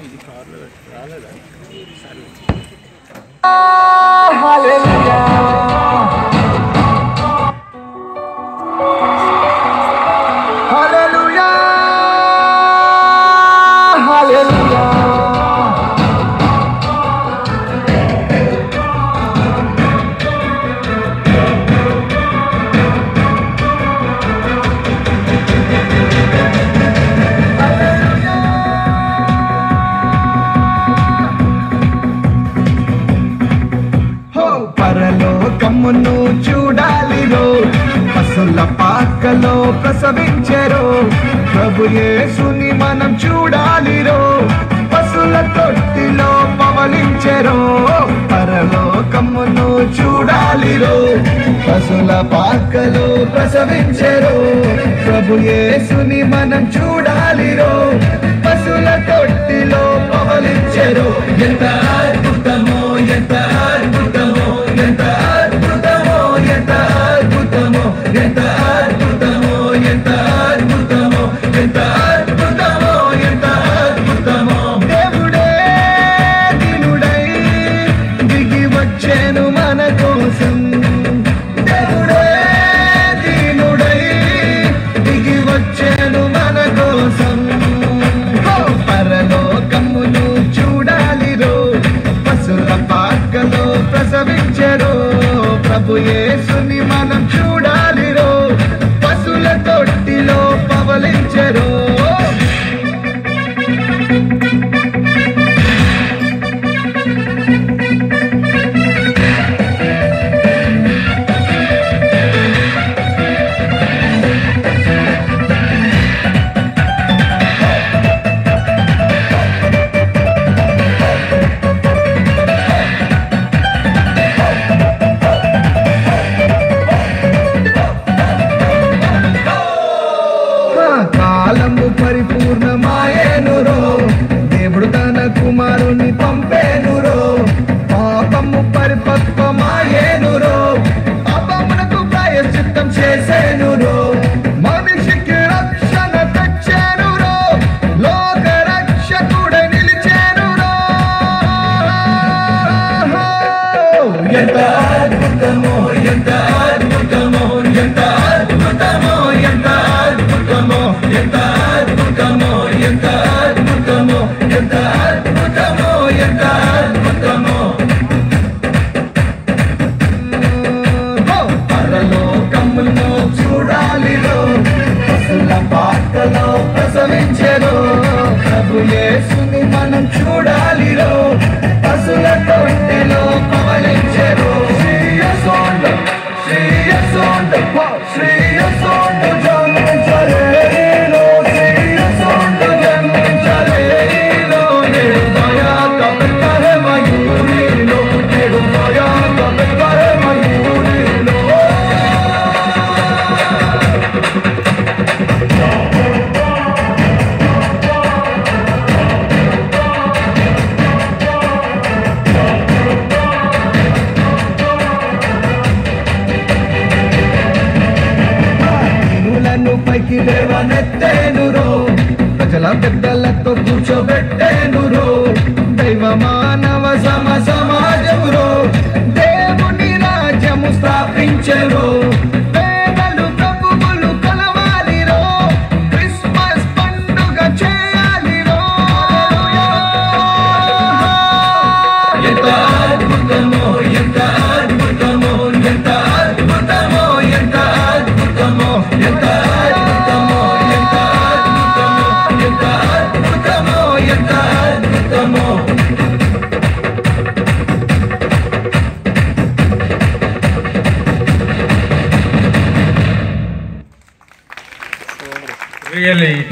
ఇది కార్లో పెట్టి రాలేదా సరే పక్కలో ప్రసవించెరో ప్రభు యేసుని మనం చూడాలిరో పశుల తొట్టిలో పవలించెరో పరలోకమును చూడాలిరో పశుల పాకలో ప్రసవించరు ప్రభు యేసుని మనం చూడాలిరో పశుల తొట్టిలో పవలించెరో. ఎంత అద్భుతమో Conheço ఎంత అద్భుతమో ఎంత అద్భుతమో ఎంత అద్భుతమో ఎంత అద్భుతమో ఎంత అద్భుతమో ఎంత అద్భుతమో ఎంత అద్భుతమో ఎంత అద్భుతమో హో! పరలోకమును పాటలో ప్రభు యేసుని మనం చూడాలిలో పసుల తొట్టిలో దీనులను పైకి లేవనెత్తేనురో. ప్రజల పెద్దలతో Really, it is